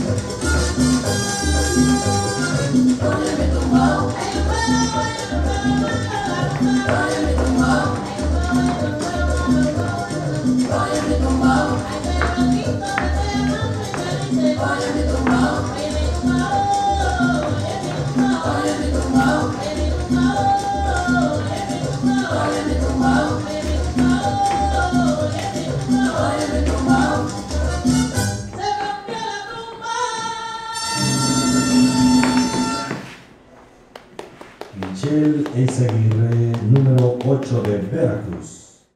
Thank salsera. Michelle Eizaguirre, número 8 de Veracruz.